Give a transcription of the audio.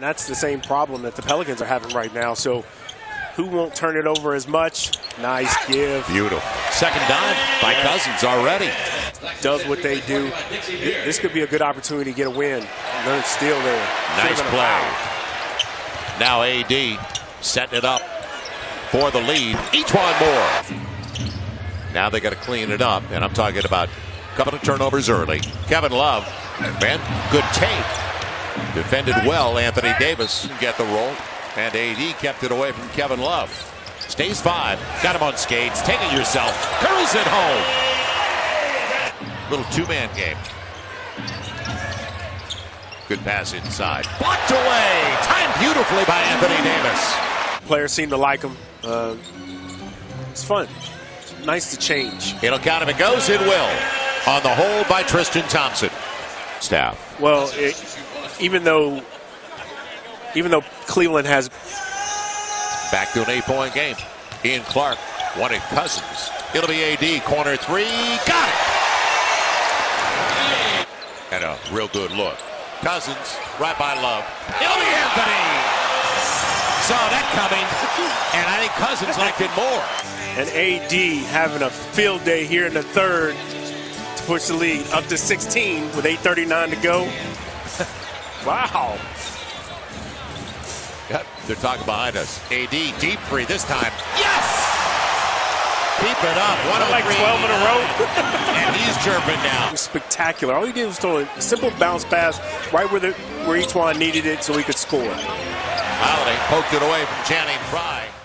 And that's the same problem that the Pelicans are having right now. So who won't turn it over as much? Nice give. Beautiful. Second dime by Cousins already. Does what they do. This could be a good opportunity to get a win. Another steal there. Nice Should've been a play. foul. Now AD setting it up for the lead. E'Twaun Moore. Now they got to clean it up, and I'm talking about a couple of turnovers early. Kevin Love, man, good tape. Defended well. Anthony Davis get the roll, and AD kept it away from Kevin Love. Stays five. Got him on skates. Take it yourself. Curls it home. Little two-man game. Good pass inside. Blocked away. Timed beautifully by Anthony Davis. Players seem to like him. Uh, it's fun. It's nice to change. It'll count if it goes. It will. On the hold by Tristan Thompson. Staff. Well, it, even though even though Cleveland has Back to an eight-point game. Ian Clark wanted Cousins. It'll be AD. Corner three. Got it. And a real good look. Cousins right by Love. It'll be Anthony. Saw that coming. And I think Cousins liked it more. And AD having a field day here in the third push the lead up to 16 with 8:39 to go. wow. Yep, they're talking behind us. AD deep three this time. Yes! Keep it up. One oh Like 12 in a row. And he's chirping now. Spectacular. All he did was throw a simple bounce pass right where the where E'Twaun needed it so he could score. Holiday poked it away from Channing Frye.